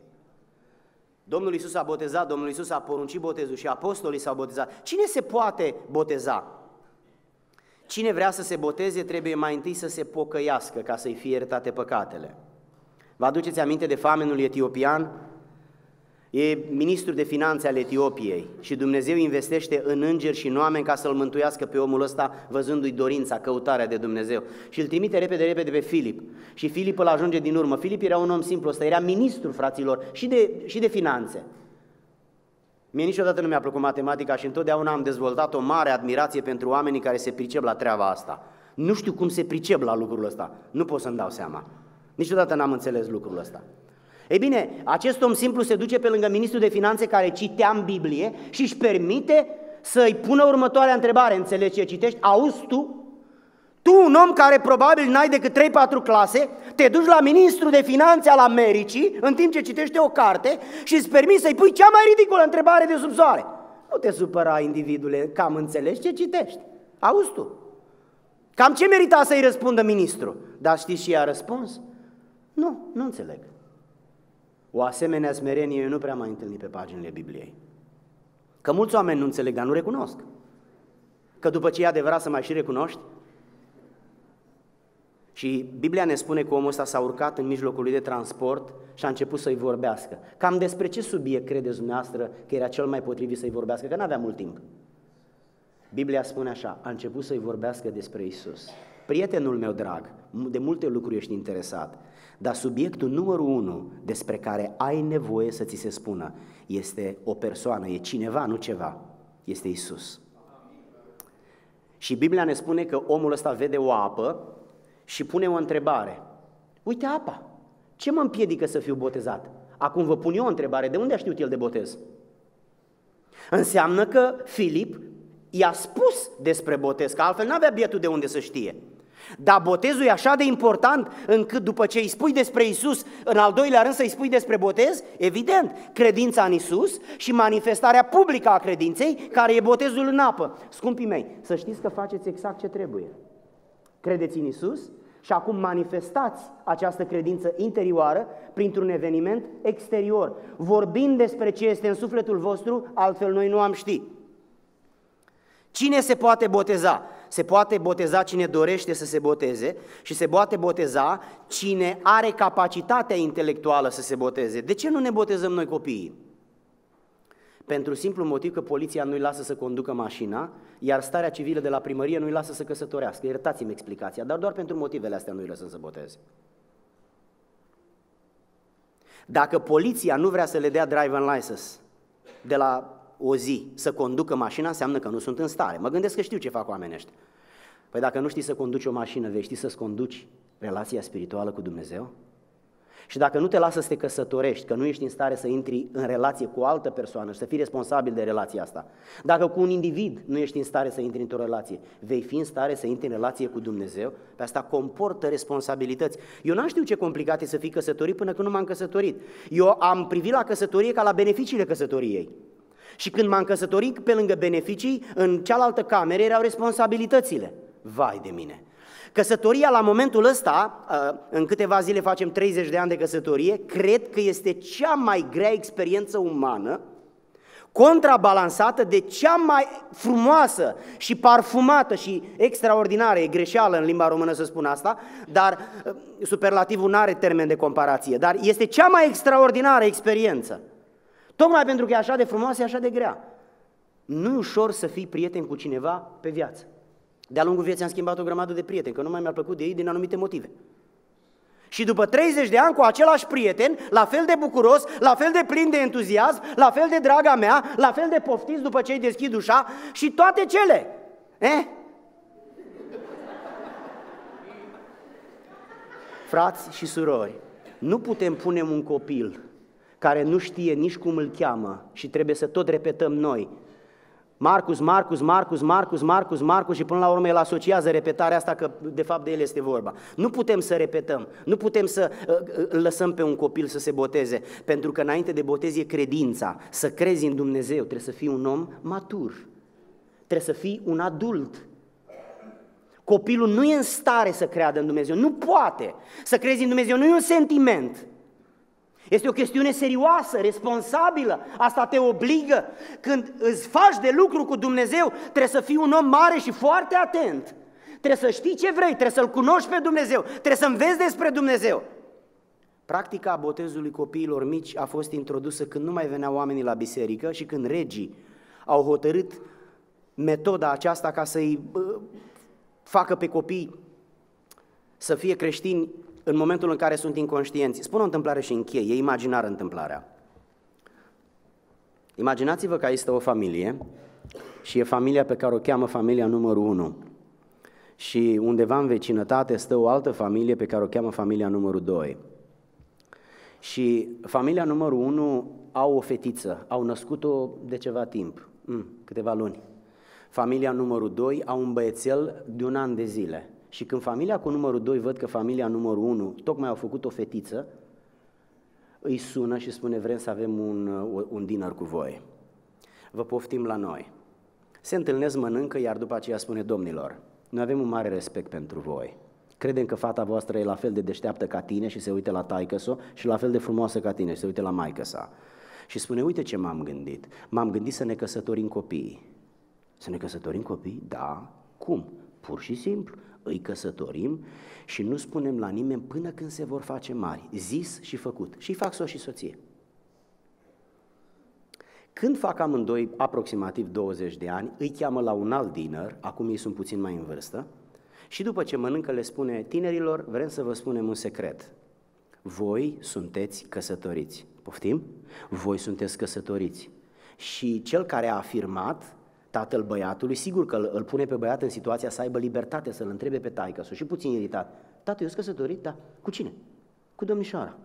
Domnul Iisus a botezat, Domnul Iisus a poruncit botezul și apostolii s-au botezat. Cine se poate boteza? Cine vrea să se boteze trebuie mai întâi să se pocăiască ca să-i fie iertate păcatele. Vă aduceți aminte de famenul etiopian? E ministru de finanțe al Etiopiei și Dumnezeu investește în îngeri și în oameni ca să-l mântuiască pe omul ăsta văzându-i dorința, căutarea de Dumnezeu. Și îl trimite repede, repede pe Filip. Și Filip îl ajunge din urmă. Filip era un om simplu, ăsta era ministru, fraților, și de, și de finanțe. Mie niciodată nu mi-a plăcut matematica și întotdeauna am dezvoltat o mare admirație pentru oamenii care se pricep la treaba asta. Nu știu cum se pricep la lucrul ăsta, nu pot să-mi dau seama. Niciodată n-am înțeles lucrul ăsta. Ei bine, acest om simplu se duce pe lângă ministrul de finanțe care citea în Biblie și își permite să-i pună următoarea întrebare. Înțelegi ce citești? Auzi tu? Tu, un om care probabil n-ai decât 3-4 clase, te duci la ministrul de finanțe al Americii în timp ce citește o carte și îți permiți să-i pui cea mai ridicolă întrebare de sub soare. Nu te supăra, individule, cam înțelegi ce citești. Auzi tu? Cam ce merita să-i răspundă ministrul? Dar știi și ea răspuns? Nu, nu înțeleg. O asemenea smerenie eu nu prea mai întâlnit pe paginile Bibliei. Că mulți oameni nu înțeleg, dar nu recunosc. Că după ce e adevărat să mai și recunoști, și Biblia ne spune că omul ăsta s-a urcat în mijlocul lui de transport și a început să-i vorbească. Cam despre ce subiect credeți dumneavoastră că era cel mai potrivit să-i vorbească? Că nu avea mult timp. Biblia spune așa, a început să-i vorbească despre Isus. Prietenul meu drag, de multe lucruri ești interesat, dar subiectul numărul unu despre care ai nevoie să ți se spună este o persoană, e cineva, nu ceva, este Isus. Și Biblia ne spune că omul ăsta vede o apă și pune o întrebare. Uite apa, ce mă împiedică să fiu botezat? Acum vă pun eu o întrebare, de unde a știut el de botez? Înseamnă că Filip i-a spus despre botez, că altfel n-avea bietul de unde să știe. Dar botezul e așa de important încât după ce îi spui despre Isus, în al doilea rând să-i spui despre botez, evident, credința în Isus și manifestarea publică a credinței, care e botezul în apă. Scumpii mei, să știți că faceți exact ce trebuie. Credeți în Isus și acum manifestați această credință interioară printr-un eveniment exterior, vorbind despre ce este în sufletul vostru, altfel noi nu am ști. Cine se poate boteza? Se poate boteza cine dorește să se boteze și se poate boteza cine are capacitatea intelectuală să se boteze. De ce nu ne botezăm noi copiii? Pentru simplu motiv că poliția nu-i lasă să conducă mașina, iar starea civilă de la primărie nu-i lasă să căsătorească. Iertați-mi explicația, dar doar pentru motivele astea nu-i lăsăm să boteze. Dacă poliția nu vrea să le dea drive and license de la o zi să conducă mașina, înseamnă că nu sunt în stare. Mă gândesc că știu ce fac oamenii ăștia. Păi dacă nu știi să conduci o mașină, vei ști să-ți conduci relația spirituală cu Dumnezeu? Și dacă nu te lasă să te căsătorești, că nu ești în stare să intri în relație cu o altă persoană și să fii responsabil de relația asta, dacă cu un individ nu ești în stare să intri într-o relație, vei fi în stare să intri în relație cu Dumnezeu, pe asta comportă responsabilități. Eu n-am știut ce complicat e să fii căsătorit până când nu m-am căsătorit. Eu am privit la căsătorie ca la beneficiile căsătoriei. Și când m-am căsătorit, pe lângă beneficii, în cealaltă cameră erau responsabilitățile. Vai de mine! Căsătoria la momentul ăsta, uh, în câteva zile facem 30 de ani de căsătorie, cred că este cea mai grea experiență umană, contrabalansată de cea mai frumoasă și parfumată și extraordinară, e greșeală în limba română să spun asta, dar uh, superlativul nu are termen de comparație, dar este cea mai extraordinară experiență. Tocmai pentru că e așa de frumoasă, e așa de grea. Nu e ușor să fii prieten cu cineva pe viață. De-a lungul vieții am schimbat o grămadă de prieteni, că nu mai mi-a plăcut de ei din anumite motive. Și după 30 de ani cu același prieten, la fel de bucuros, la fel de plin de entuziasm, la fel de draga mea, la fel de poftiți după ce îi deschid ușa și toate cele. Eh? Frați și surori, nu putem pune un copil care nu știe nici cum îl cheamă și trebuie să tot repetăm noi Marcus, Marcus, Marcus, Marcus, Marcus, Marcus și până la urmă el asociază repetarea asta că de fapt de el este vorba. Nu putem să repetăm, nu putem să uh, uh, îl lăsăm pe un copil să se boteze, pentru că înainte de botez e credința. Să crezi în Dumnezeu, trebuie să fii un om matur, trebuie să fii un adult. Copilul nu e în stare să creadă în Dumnezeu, nu poate. Să crezi în Dumnezeu nu e un sentiment, este o chestiune serioasă, responsabilă. Asta te obligă. Când îți faci de lucru cu Dumnezeu, trebuie să fii un om mare și foarte atent. Trebuie să știi ce vrei, trebuie să-L cunoști pe Dumnezeu, trebuie să înveți despre Dumnezeu. Practica botezului copiilor mici a fost introdusă când nu mai veneau oamenii la biserică și când regii au hotărât metoda aceasta ca să-i facă pe copii să fie creștini în momentul în care sunt inconștienți. Spun o întâmplare și încheie, e imaginară întâmplarea. Imaginați-vă că este o familie și e familia pe care o cheamă familia numărul 1. Și undeva în vecinătate stă o altă familie pe care o cheamă familia numărul 2. Și familia numărul 1 au o fetiță, au născut-o de ceva timp, mm, câteva luni. Familia numărul 2 au un băiețel de un an de zile. Și când familia cu numărul 2 văd că familia numărul 1 tocmai au făcut o fetiță, îi sună și spune vrem să avem un, un dinner cu voi. Vă poftim la noi. Se întâlnesc, mănâncă, iar după aceea spune domnilor, noi avem un mare respect pentru voi. Credem că fata voastră e la fel de deșteaptă ca tine și se uită la taică și la fel de frumoasă ca tine și se uită la maică sa. Și spune, uite ce m-am gândit. M-am gândit să ne căsătorim copii. Să ne căsătorim copii? Da. Cum? Pur și simplu îi căsătorim și nu spunem la nimeni până când se vor face mari, zis și făcut. Și fac soț și soție. Când fac amândoi aproximativ 20 de ani, îi cheamă la un alt dinner, acum ei sunt puțin mai în vârstă, și după ce mănâncă le spune tinerilor, vrem să vă spunem un secret. Voi sunteți căsătoriți. Poftim? Voi sunteți căsătoriți. Și cel care a afirmat tatăl băiatului, sigur că îl, îl pune pe băiat în situația să aibă libertate să-l întrebe pe taică și puțin iritat. Tată, eu sunt căsătorit? Da. Cu cine? Cu domnișoara.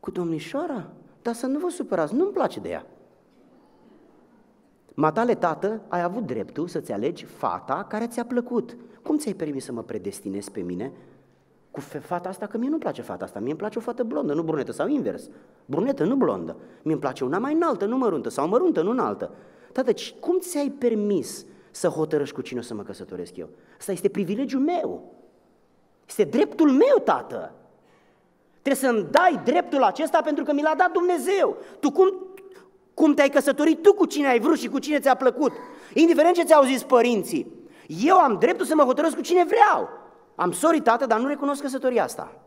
Cu domnișoara? Dar să nu vă supărați, nu-mi place de ea. Matale, tată, ai avut dreptul să-ți alegi fata care ți-a plăcut. Cum ți-ai permis să mă predestinezi pe mine cu fata asta? Că mie nu-mi place fata asta, mie îmi place o fată blondă, nu brunetă, sau invers. Brunetă, nu blondă. Mie îmi place una mai înaltă, nu măruntă, sau măruntă, nu înaltă. Tată, cum ți-ai permis să hotărăști cu cine o să mă căsătoresc eu? Asta este privilegiul meu. Este dreptul meu, tată. Trebuie să-mi dai dreptul acesta pentru că mi l-a dat Dumnezeu. Tu cum, cum te-ai căsătorit, tu cu cine ai vrut și cu cine ți-a plăcut. Indiferent ce ți-au zis părinții. Eu am dreptul să mă hotărăsc cu cine vreau. Am sori, tată, dar nu recunosc căsătoria asta.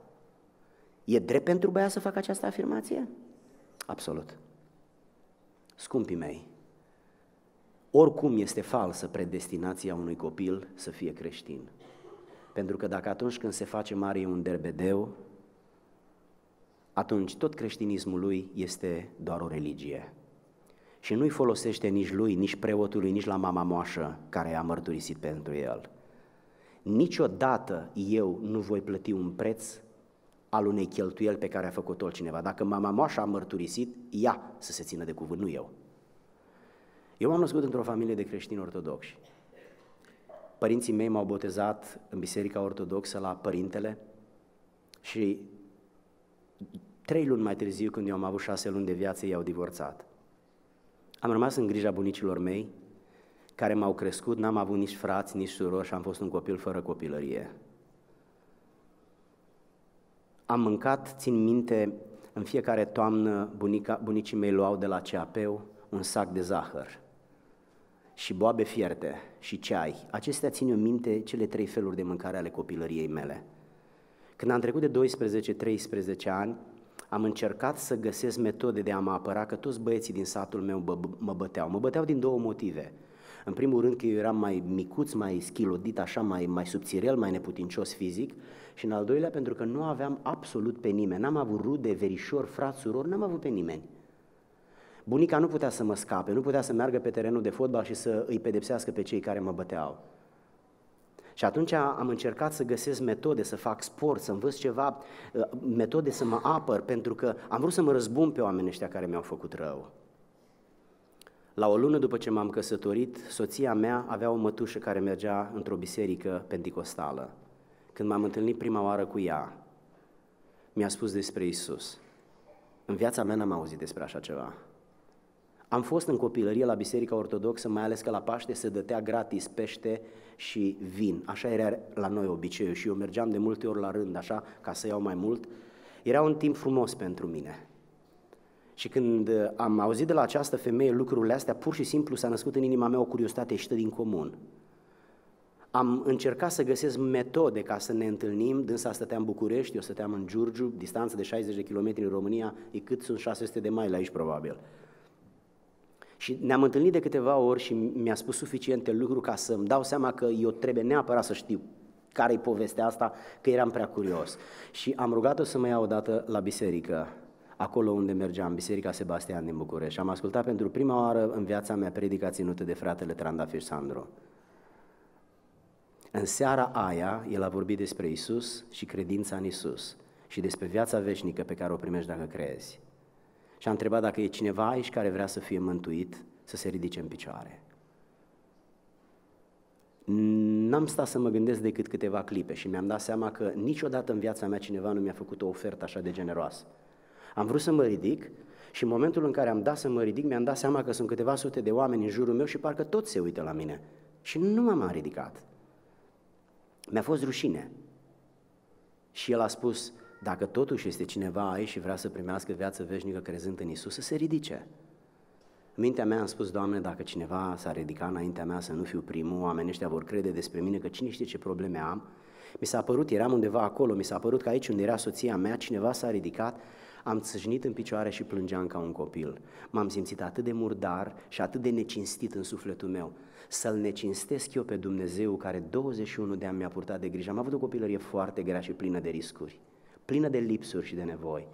E drept pentru băiat să facă această afirmație? Absolut. Scumpii mei, oricum este falsă predestinația unui copil să fie creștin. Pentru că dacă atunci când se face mare e un derbedeu, atunci tot creștinismul lui este doar o religie. Și nu-i folosește nici lui, nici preotului, nici la mama moașă care a mărturisit pentru el. Niciodată eu nu voi plăti un preț al unei cheltuieli pe care a făcut-o cineva. Dacă mama moașă a mărturisit, ea să se țină de cuvânt, nu eu. Eu m-am născut într-o familie de creștini ortodoxi. Părinții mei m-au botezat în Biserica Ortodoxă la Părintele și trei luni mai târziu, când eu am avut șase luni de viață, ei au divorțat. Am rămas în grija bunicilor mei, care m-au crescut, n-am avut nici frați, nici surori și am fost un copil fără copilărie. Am mâncat, țin minte, în fiecare toamnă bunica, bunicii mei luau de la cap un sac de zahăr și boabe fierte și ceai. Acestea țin eu minte cele trei feluri de mâncare ale copilăriei mele. Când am trecut de 12-13 ani, am încercat să găsesc metode de a mă apăra, că toți băieții din satul meu bă, mă băteau. Mă băteau din două motive. În primul rând că eu eram mai micuț, mai schilodit, așa, mai, mai subțirel, mai neputincios fizic și în al doilea pentru că nu aveam absolut pe nimeni. N-am avut rude, verișori, frați, surori, n-am avut pe nimeni. Bunica nu putea să mă scape, nu putea să meargă pe terenul de fotbal și să îi pedepsească pe cei care mă băteau. Și atunci am încercat să găsesc metode, să fac sport, să învăț ceva, uh, metode să mă apăr, pentru că am vrut să mă răzbun pe oamenii ăștia care mi-au făcut rău. La o lună după ce m-am căsătorit, soția mea avea o mătușă care mergea într-o biserică penticostală. Când m-am întâlnit prima oară cu ea, mi-a spus despre Isus. În viața mea n-am auzit despre așa ceva. Am fost în copilărie la Biserica Ortodoxă, mai ales că la Paște se dătea gratis pește și vin. Așa era la noi obiceiul și eu mergeam de multe ori la rând, așa, ca să iau mai mult. Era un timp frumos pentru mine. Și când am auzit de la această femeie lucrurile astea, pur și simplu s-a născut în inima mea o curiozitate ieșită din comun. Am încercat să găsesc metode ca să ne întâlnim, dânsa stătea în București, eu stăteam în Giurgiu, distanță de 60 de km în România, e cât sunt 600 de mai aici probabil. Și ne-am întâlnit de câteva ori și mi-a spus suficiente lucruri ca să-mi dau seama că eu trebuie neapărat să știu care-i povestea asta, că eram prea curios. Și am rugat-o să mă iau odată la biserică, acolo unde mergeam, Biserica Sebastian din București. Și am ascultat pentru prima oară în viața mea predica ținută de fratele Trandafir Sandro. În seara aia, el a vorbit despre Isus și credința în Isus și despre viața veșnică pe care o primești dacă crezi și a întrebat dacă e cineva aici care vrea să fie mântuit, să se ridice în picioare. N-am stat să mă gândesc decât câteva clipe și mi-am dat seama că niciodată în viața mea cineva nu mi-a făcut o ofertă așa de generoasă. Am vrut să mă ridic și în momentul în care am dat să mă ridic, mi-am dat seama că sunt câteva sute de oameni în jurul meu și parcă toți se uită la mine. Și nu m-am ridicat. Mi-a fost rușine. Și el a spus, dacă totuși este cineva aici și vrea să primească viață veșnică crezând în Isus, să se ridice. În mintea mea am spus, Doamne, dacă cineva s-a ridicat înaintea mea să nu fiu primul, oamenii ăștia vor crede despre mine că cine știe ce probleme am. Mi s-a părut, eram undeva acolo, mi s-a părut că aici unde era soția mea, cineva s-a ridicat, am țâșnit în picioare și plângeam ca un copil. M-am simțit atât de murdar și atât de necinstit în sufletul meu. Să-L necinstesc eu pe Dumnezeu care 21 de ani mi-a purtat de grijă. Am avut o copilărie foarte grea și plină de riscuri plină de lipsuri și de nevoi.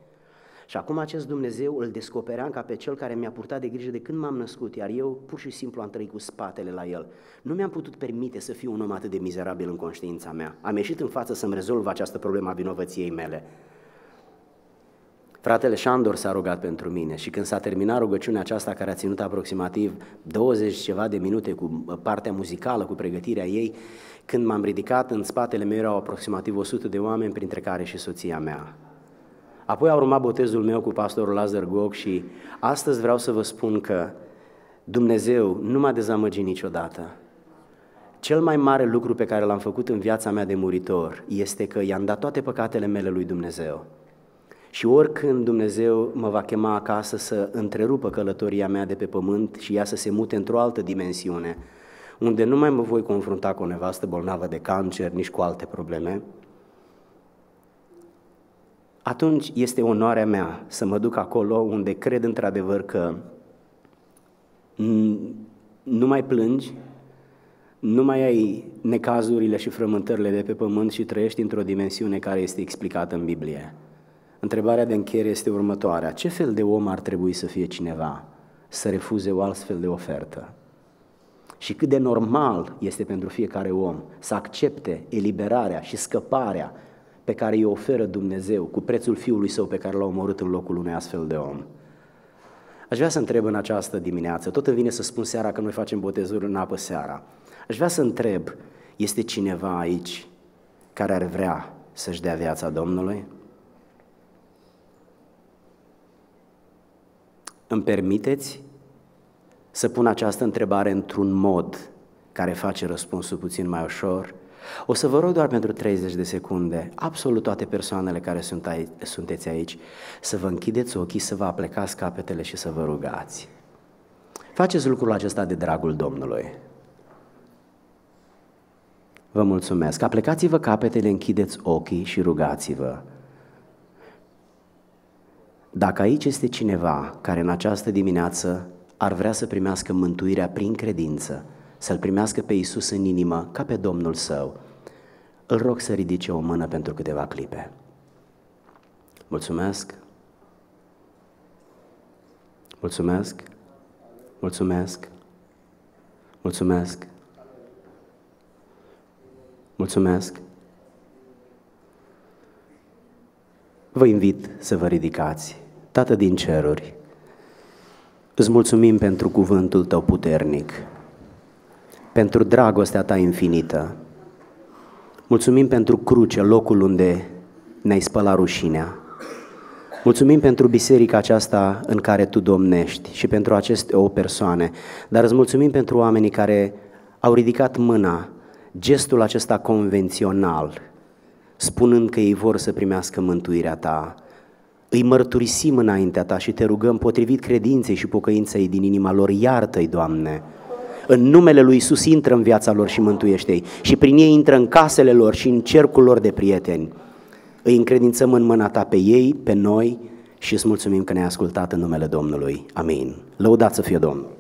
Și acum acest Dumnezeu îl descopeream ca pe cel care mi-a purtat de grijă de când m-am născut, iar eu pur și simplu am trăit cu spatele la el. Nu mi-am putut permite să fiu un om atât de mizerabil în conștiința mea. Am ieșit în față să-mi rezolv această problemă a vinovăției mele. Fratele Șandor s-a rugat pentru mine și când s-a terminat rugăciunea aceasta care a ținut aproximativ 20 ceva de minute cu partea muzicală, cu pregătirea ei, când m-am ridicat, în spatele meu erau aproximativ 100 de oameni, printre care și soția mea. Apoi a urmat botezul meu cu pastorul Lazar Gog și astăzi vreau să vă spun că Dumnezeu nu m-a dezamăgit niciodată. Cel mai mare lucru pe care l-am făcut în viața mea de muritor este că i-am dat toate păcatele mele lui Dumnezeu. Și oricând Dumnezeu mă va chema acasă să întrerupă călătoria mea de pe pământ și ea să se mute într-o altă dimensiune, unde nu mai mă voi confrunta cu o nevastă bolnavă de cancer, nici cu alte probleme, atunci este onoarea mea să mă duc acolo unde cred într-adevăr că nu mai plângi, nu mai ai necazurile și frământările de pe pământ și trăiești într-o dimensiune care este explicată în Biblie. Întrebarea de încheiere este următoarea. Ce fel de om ar trebui să fie cineva să refuze o altfel de ofertă? Și cât de normal este pentru fiecare om să accepte eliberarea și scăparea pe care îi oferă Dumnezeu cu prețul Fiului Său pe care l-a omorât în locul unui astfel de om. Aș vrea să întreb în această dimineață, tot îmi vine să spun seara că noi facem botezuri în apă seara, aș vrea să întreb, este cineva aici care ar vrea să-și dea viața Domnului? Îmi permiteți să pun această întrebare într-un mod care face răspunsul puțin mai ușor? O să vă rog doar pentru 30 de secunde, absolut toate persoanele care sunt aici, sunteți aici, să vă închideți ochii, să vă aplecați capetele și să vă rugați. Faceți lucrul acesta de dragul Domnului. Vă mulțumesc. Aplecați-vă capetele, închideți ochii și rugați-vă. Dacă aici este cineva care în această dimineață ar vrea să primească mântuirea prin credință, să-L primească pe Iisus în inimă ca pe Domnul său, îl rog să ridice o mână pentru câteva clipe. Mulțumesc! Mulțumesc! Mulțumesc! Mulțumesc! Mulțumesc! Vă invit să vă ridicați. Tată din ceruri, îți mulțumim pentru cuvântul tău puternic pentru dragostea ta infinită. Mulțumim pentru cruce, locul unde ne-ai spălat rușinea. Mulțumim pentru biserica aceasta în care Tu domnești și pentru aceste o persoane, dar îți mulțumim pentru oamenii care au ridicat mâna, gestul acesta convențional, spunând că ei vor să primească mântuirea Ta. Îi mărturisim înaintea Ta și Te rugăm potrivit credinței și pocăinței din inima lor, iartă-i, Doamne, în numele lui Isus intră în viața lor și mântuiește-i și prin ei intră în casele lor și în cercul lor de prieteni. Îi încredințăm în mâna ta pe ei, pe noi și îți mulțumim că ne-ai ascultat în numele Domnului. Amin. Lăudați să fie Domnul!